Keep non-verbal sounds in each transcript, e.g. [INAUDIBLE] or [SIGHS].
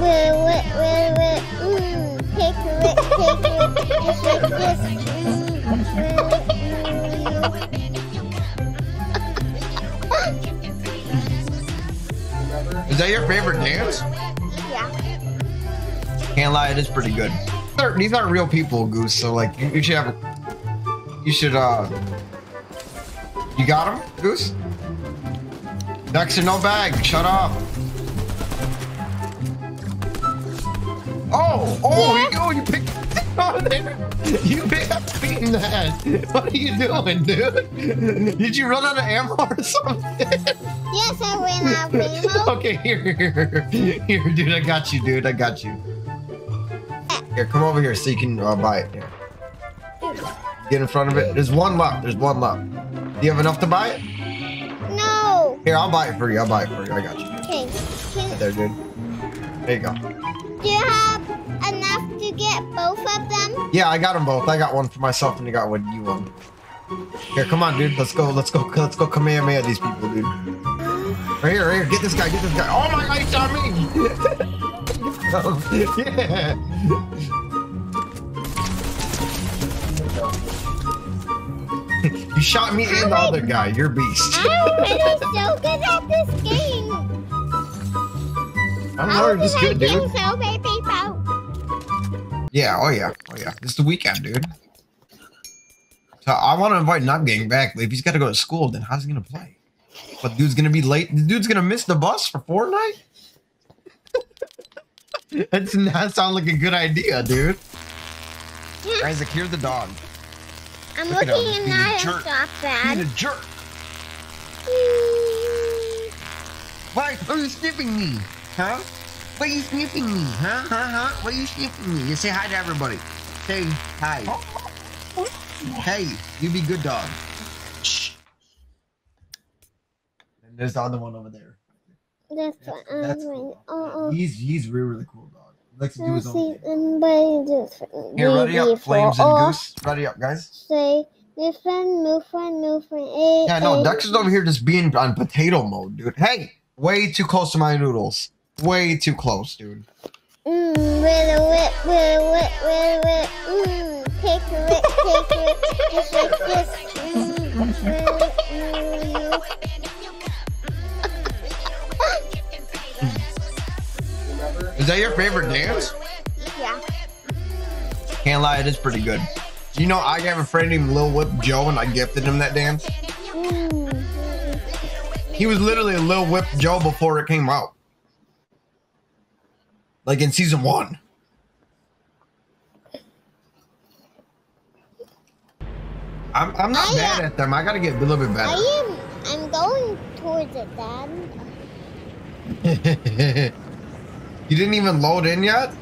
wait, wait, wait, wait. Mm, take it, take it, just like this. Mm, mm. Is that your favorite dance? Yeah. Can't lie, it is pretty good. They're- These aren't real people, Goose. So like, you, you should have. A, you should. uh You got him, Goose. Dexter, no bag. Shut up. Oh, oh, Yeah. you, oh, you picked. Oh, there. You picked up beating that. What are you doing, dude? Did you run out of ammo or something? Yes, I ran out of ammo. okay, here, here, here, dude. I got you, dude. I got you. Here, come over here so you can uh, buy it. Here. Get in front of it. There's one left. There's one left. Do you have enough to buy it? No. Here, I'll buy it for you. I'll buy it for you. I got you. Okay. Right there, dude. There you go. Do you have enough to get both of them? Yeah, I got them both. I got one for myself, and you got one. You one. Here, come on, dude. Let's go. Let's go. Let's go. Kamehameha these people, dude. Right here, right here. Get this guy. Get this guy. Oh my God, he shot me. [LAUGHS] yeah. [LAUGHS] You shot me and the other guy. You're a beast. I'm so good at this game. I'm How already just good, dude. so many people? Yeah, oh yeah, oh yeah. It's the weekend, dude. So I want to invite Nut Gang back, but if he's got to go to school, then how's he gonna play? But dude's gonna be late. The dude's gonna miss the bus for Fortnite. [LAUGHS] that does not sound like a good idea, dude. Isaac, here's the dog. I'm Look at looking him, and he's a not jerk. stop He's a jerk. Why are you sniffing me? Huh? What are you sniffing me? Huh? Huh? Huh? What are you sniffing me? You say hi to everybody. Say hi. Hey, you be good dog. Shh. And there's the other one over there. That's That's, what I'm that's doing. cool. Oh, He's he's really really cool dog. He likes to do his See, own thing. anybody just Here, ready up, flames and uh-huh. goose. Ready up, guys. Say, this one, move one, move one, eight. Yeah, no, eight. Dexter's over here just being on potato mode, dude. Hey, way too close to my noodles. Way too close, dude. Mmm. Mmm, take a whit, take a whit, just like this. Mmm, mmm. Is that your favorite dance? Yeah. Can't lie, it is pretty good. You know, I have a friend named Lil Whip Joe, and I gifted him that dance. Mmm. He was literally a Lil Whip Joe before it came out. Like in season one. I'm, I'm not I, uh, bad at them. I gotta get a little bit better. I am, I'm going towards it, Dad. [LAUGHS] you didn't even load in yet?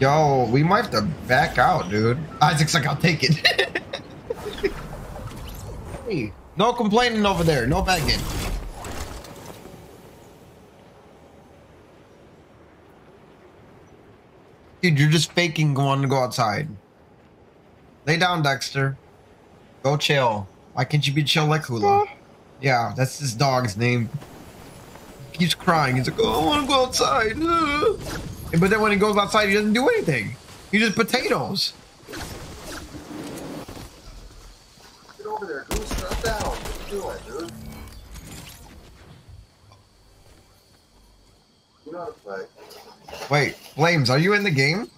Yo, we might have to back out, dude. Isaac's like, I'll take it. [LAUGHS] hey, no complaining over there. No begging. Dude, you're just faking wanting to go outside. Lay down, Dexter. Go chill. Why can't you be chill like Hula? Yeah, that's his dog's name. He keeps crying. He's like, oh, I want to go outside. [SIGHS] But then when he goes outside, he doesn't do anything. He just potatoes. Get over there, Goose. Drop down. What you doing, dude? You know how to play. Wait, Flames, are you in the game?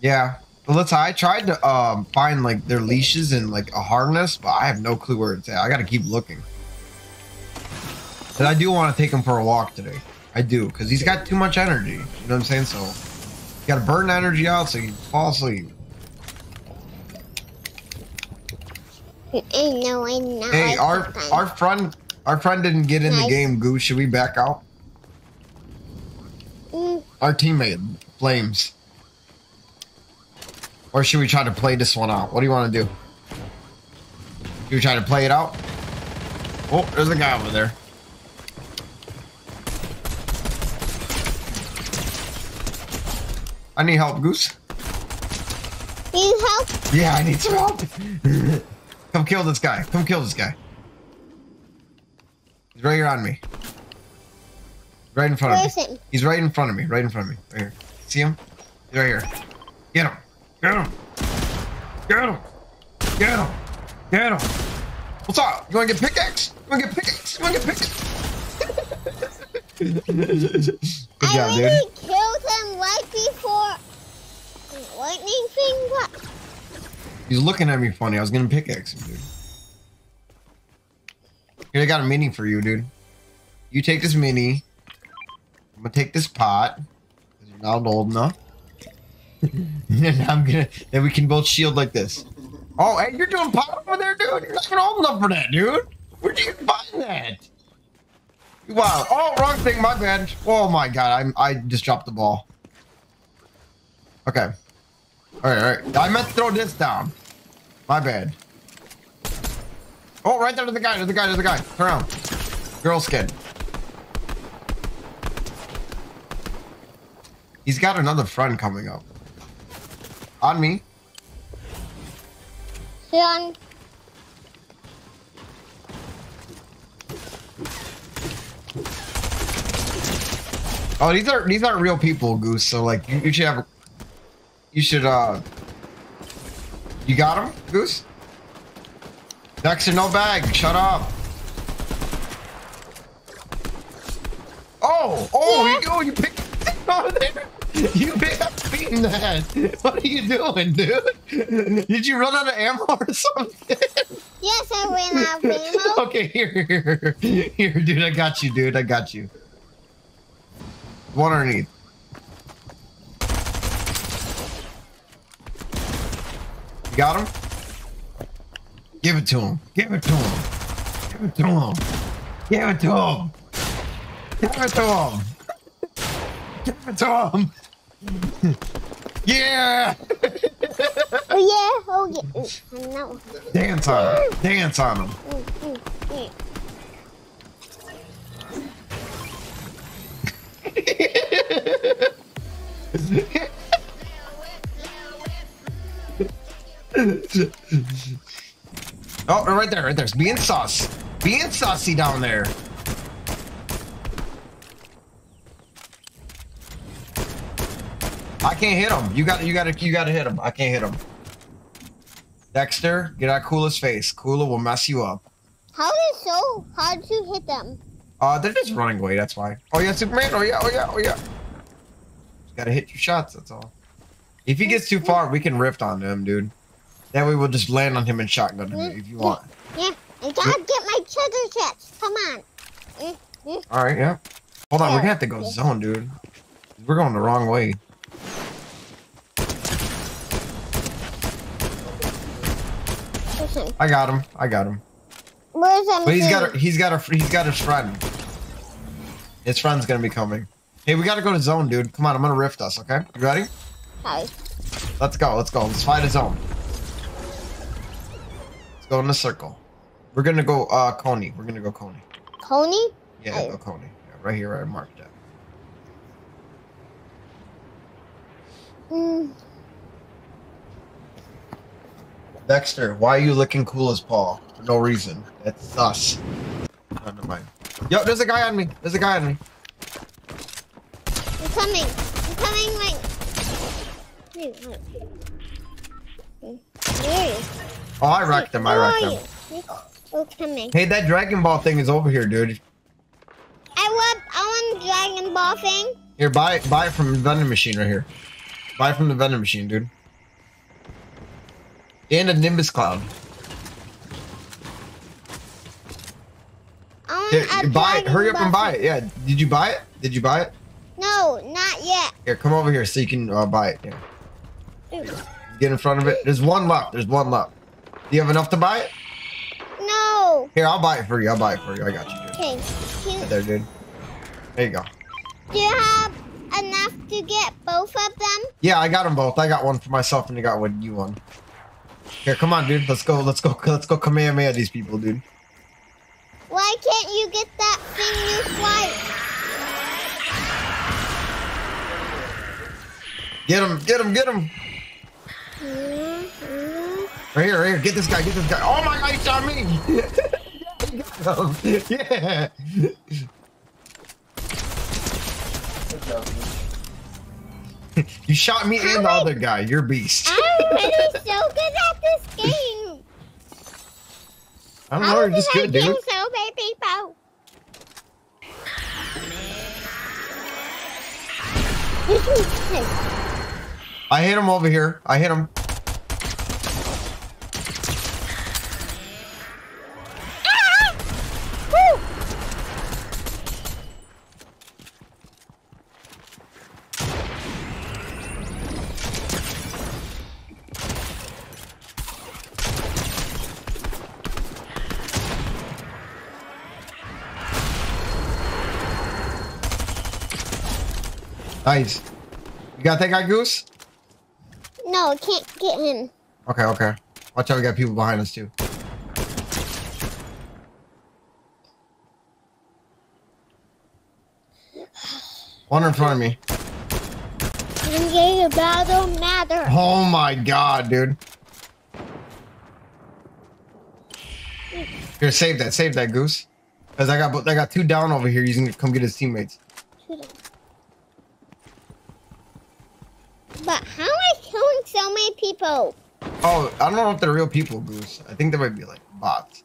Yeah. Well, let's. I tried to um find like their leashes and like a harness, but I have no clue where it's at. I gotta keep looking. But I do want to take him for a walk today. I do, because he's got too much energy. You know what I'm saying? So you gotta burn energy out so you fall asleep. I know, I know. Hey, our our friend our friend didn't get in the game, Goose. Should we back out? Mm, Our teammate, Flames. Or should we try to play this one out? What do you want to do? Should we try to play it out? Oh, there's a guy over there. I need help, Goose. you help? Yeah, I need some help. [LAUGHS] Come kill this guy. Come kill this guy. He's right here on me. Right in front Where's of me. him? He's right in front of me. Right in front of me. Right here. See him? He's right here. Get him. Get him. Get him. Get him. Get him. What's up? You wanna get pickaxe? You wanna get pickaxe? You wanna get pickaxe? [LAUGHS] Good I job, dude. really killed him right before lightning thing. What? He's looking at me funny. I was gonna pickaxe him, dude. Here, I got a mini for you, dude. You take this mini. I'm gonna take this pot. You're not old enough. [LAUGHS] and I'm gonna. Then we can both shield like this. Oh, hey, you're doing pot over there, dude. You're not even old enough for that, dude. Where'd you find that? Wow. Oh, wrong thing. My bad. Oh my god. I I just dropped the ball. Okay. All right, all right. I meant to throw this down. My bad. Oh, right there to the guy. There's the guy. There's the guy. Turn around. Girl skin. He's got another friend coming up. On me. Sean, Oh, these are these aren't real people, Goose. So like, you, you should have. You should uh. You got him, Goose. Dexter, no bag. Shut up. Oh, oh, Yeah. you go. You picked. Oh, [LAUGHS] there. You picked up beating that. What are you doing, dude? Did you run out of ammo or something? [LAUGHS] yes, I ran out of ammo. okay, here, here, here, dude. I got you, dude. I got you. One underneath. You got him? Give it to him. Give it to him. Give it to him. Give it to him. Give it to him. Give it to him. [LAUGHS] yeah! Oh yeah, oh yeah. No. Dance on him. Dance on him. Mm, mm, mm. Oh, right there, right there. It's being sus. Being sussy down there. I can't hit him. You got you got to you got to hit him. I can't hit him. Dexter, get out of Kula's face. Kula will mess you up. How is so hard to hit them? Uh, they're just running away. That's why. Oh yeah, Superman. Oh yeah. Oh yeah. Oh yeah. Just gotta hit your shots. That's all. If he gets too far, we can rift on him, dude. That way we'll just land on him and shotgun him if you want. Yeah, I gotta get my treasure chest. Come on. Mm, mm. All right. Yeah. Hold on. We're gonna have to go zone, dude. We're going the wrong way. I got him. I got him. where's that But he's got a, he's got a he's got his friend. His friend's gonna be coming. Hey, we gotta go to zone, dude. Come on, I'm gonna rift us. Okay, you ready? Sorry. Let's go. Let's go. Let's find a zone. Go in a circle. We're gonna go uh Coney. We're gonna go Coney. Coney? Yeah, Oh. go Coney. Yeah, right here, I marked that. Mm, Dexter, why are you looking cool as Paul? For no reason. That's us. Oh, never mind. Yo, there's a guy on me. There's a guy on me. I'm coming. I'm coming right. Wait? Mm, Where is? Oh, I wrecked him. I wrecked are him. you? Coming. Hey, that Dragon Ball thing is over here, dude. I want, I want Dragon Ball thing. Here, buy it. Buy it from the vending machine right here. Buy it from the vending machine, dude. And a Nimbus Cloud. I want Here, a buy it. Hurry up and buy it. Yeah. Did you buy it? Did you buy it? No, not yet. Here, come over here so you can uh, buy it. Yeah. Get in front of it. There's one left. There's one left. Do you have enough to buy it? No. Here, I'll buy it for you. I'll buy it for you. I got you, dude. Okay. Right there, dude. There you go. do you have enough to get both of them? Yeah, I got them both. I got one for myself, and you got one. You one. Here, come on, dude. Let's go. Let's go. Let's go. Kamehameha these people, dude. Why can't you get that thing you swipe? Get him. Get him. Get him. Right here. Right here. Get this guy. Get this guy. Oh my God! He shot me. [LAUGHS] Yeah. Good job, dude. You shot me and the other guy. You're beast. I'm really so good at this game. I don't know. You're just good, dude. so many people. This is nice. I hit him over here. I hit him. Nice. You got that guy, Goose? No, I can't get him. Okay, okay. Watch out, we got people behind us too. One in front of me. I'm getting a battle matter. Oh my god, dude. Here, save that, save that, Goose. Cause I got I got two down over here. He's gonna come get his teammates. But how am I killing so many people? Oh, I don't know if they're real people, Goose. I think they might be like bots.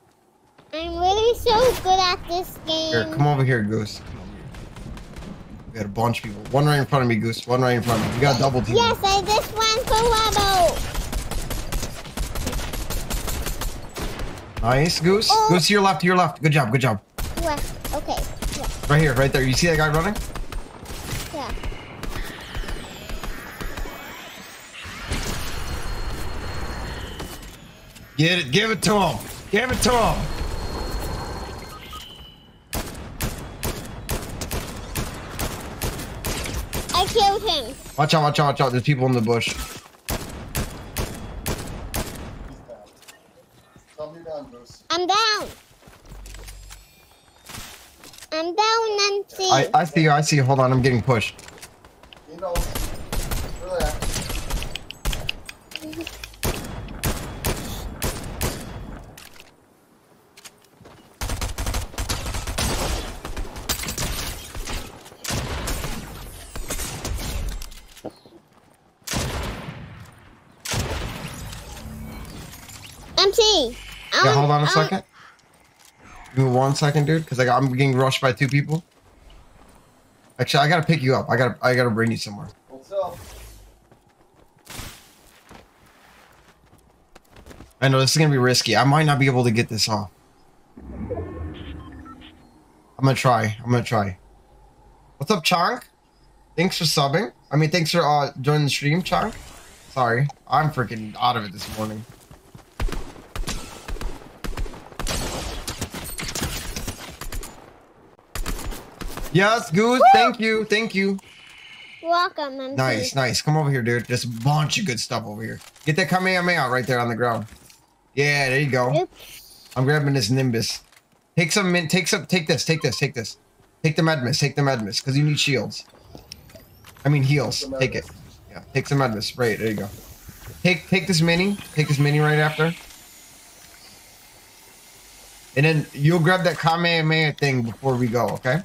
I'm really so good at this game. Here, come over here, Goose. Come over here. We got a bunch of people. One right in front of me, Goose. One right in front of me. We got double team. Yes, I just went for level. Nice, Goose. Oh. Goose to your left, to your left. Good job, good job. Left. Okay. Yeah. Right here, right there. You see that guy running? Get it, give it to him. Give it to him. I killed him. Watch out, watch out, watch out. There's people in the bush. He's down. Tell me down, Bruce. I'm down. I'm down, Nancy. I, I see you, I see you. Hold on, I'm getting pushed. Yeah, hold on a second. Give me one second, dude, because I'm getting rushed by two people. Actually, I gotta pick you up. I gotta, I gotta bring you somewhere. What's up? I know this is gonna be risky. I might not be able to get this off. I'm gonna try. I'm gonna try. What's up, Chonk? Thanks for subbing. I mean, thanks for uh joining the stream, Chonk. Sorry, I'm freaking out of it this morning. Yes, Goose. Thank you. Thank you. Welcome, Nancy. Nice, nice. Come over here, dude. Just a bunch of good stuff over here. Get that Kamehameha right there on the ground. Yeah, there you go. Oops. I'm grabbing this Nimbus. Take some mint. Take some. Take this. Take this. Take this. Take the Med-Mist. Take the Med-Mist because you need shields. I mean heals. Take it. Yeah. Take some Med-Mist. Right. There you go. Take take this mini. Take this mini right after. And then you'll grab that Kamehameha thing before we go. Okay.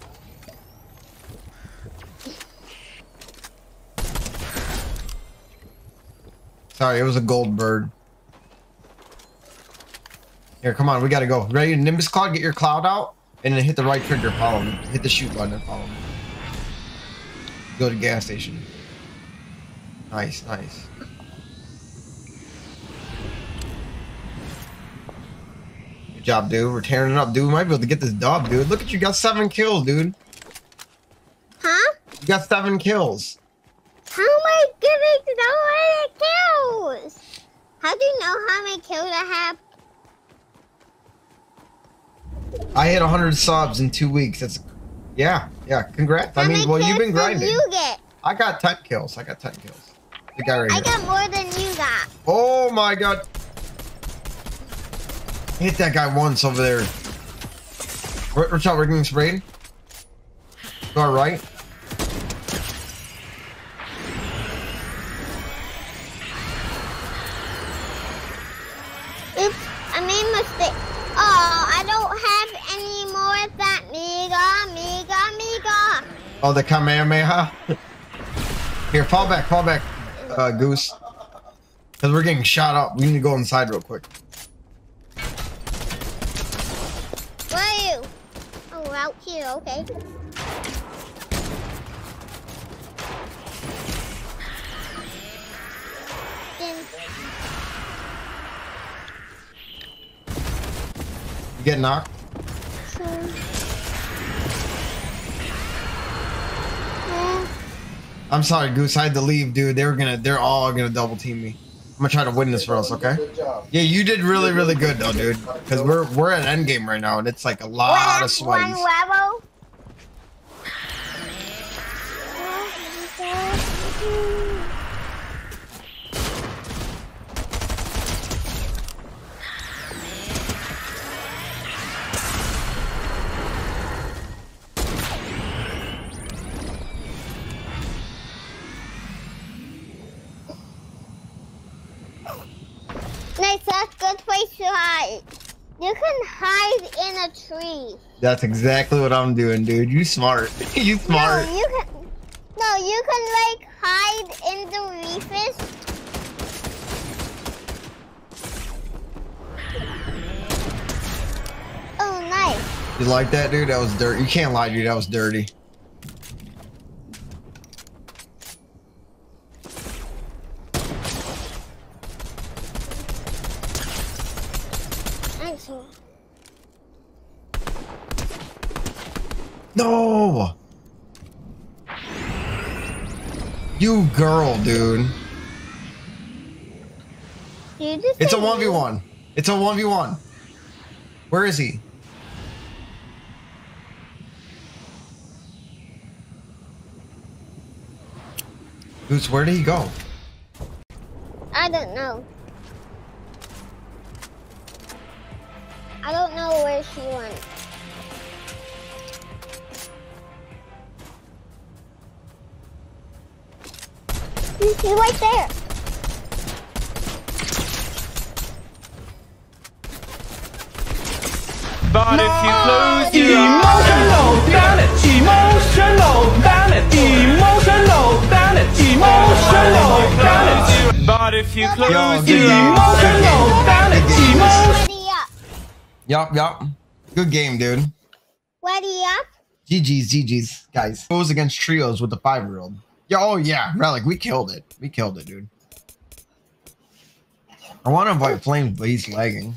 Sorry, it was a gold bird. Here, come on, we gotta go. Ready? Nimbus Cloud, get your cloud out, and then hit the right trigger, follow me. Hit the shoot button and follow me. Go to gas station. Nice, nice. Good job, dude. We're tearing it up, dude. We might be able to get this dub, dude. Look at you, got seven kills, dude. Huh? You got seven kills. How am I getting so many kills? How do you know how many kills I have? I hit 100 subs in two weeks. That's, yeah, yeah. Congrats. I mean, well, you've been grinding. you get? I got 10 kills. I got 10 kills. The guy right I here. got more than you got. Oh my god. Hit that guy once over there. Watch out, we're getting sprayed. Go all right. Oh, the Kamehameha? Here, fall back, fall back, uh, Goose. Because we're getting shot up. We need to go inside real quick. Where are you? Oh, out here. Okay. Then You get knocked? so. Yeah. I'm sorry, Goose. I had to leave, dude. They were gonna, they're all gonna double team me. I'm gonna try to win this for us, okay? Yeah, you did really, really good though, dude. Because we're we're at endgame right now, and it's like a lot of One You can hide in a tree. That's exactly what I'm doing, dude. You smart. [LAUGHS] you smart. No, you can. No, you can like hide in the reefs. Oh, nice. You like that, dude? That was dirty. You can't lie, dude. That was dirty. Nice. No. You girl, dude. It's a 1v1. It's a one v one. Where is he? Goose, where did he go? I don't know. I don't know where she went. He's right there. But if you close your Emotional, eyes. Emotional, damn. Emotional, damn. Emotional, damn but if you close Yo, your good eyes, game. Emotional, damn. Emotional. Ready. Yup, yup. Good game, dude. Ready up. GG's, GG's, guys. It was against trios with the five year old. Yeah, oh yeah, Relic, we killed it. We killed it, dude. I want to invite Flame, but he's lagging.